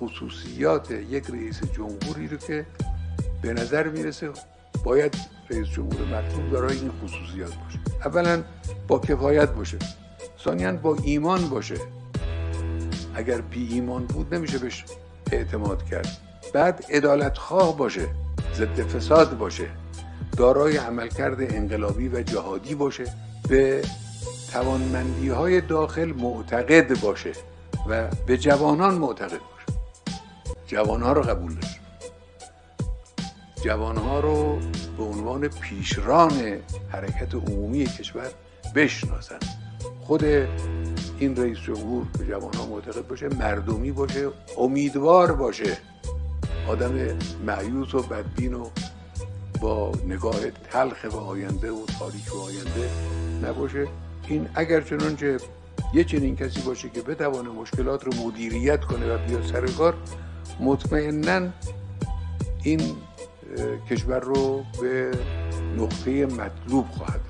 خصوصیات یک رئیس جمهوری رو که به نظر می‌رسه باید رئیس جمهور مطلوب دارای این خصوصیات باشه. اولا با کفایت باشه. ثانیا با ایمان باشه. اگر بی ایمان بود نمیشه بهش اعتماد کرد. بعد ادالت خواه باشه. ضد فساد باشه. دارای عملکرد انقلابی و جهادی باشه. به توانمندی های داخل معتقد باشه و به جوانان معتقد باشه. جوانها رو قبول داشت. جوانها رو به عنوان پیشران حرکت عمومی کشور بشناسن. خود این رئیس جمهور به جوانها معتقد باشه مردمی باشه امیدوار باشه. آدم معیوس و بدبین و با نگاه تلخ به آینده و تاریک و آینده نباشه. این اگر چنانچه یه چنین کسی باشه که بتوانه مشکلات رو مدیریت کنه و بیاد سر کار مطمئنا این کشور رو به نقطه مطلوب خواهد